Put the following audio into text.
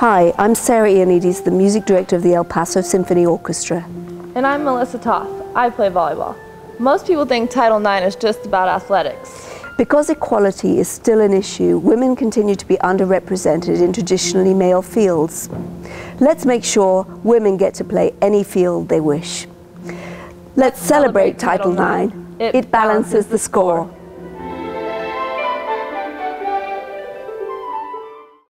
Hi, I'm Sarah Ioannides, the music director of the El Paso Symphony Orchestra. And I'm Melissa Toth. I play volleyball. Most people think Title IX is just about athletics. Because equality is still an issue, women continue to be underrepresented in traditionally male fields. Let's make sure women get to play any field they wish. Let's celebrate Title IX. It balances the score.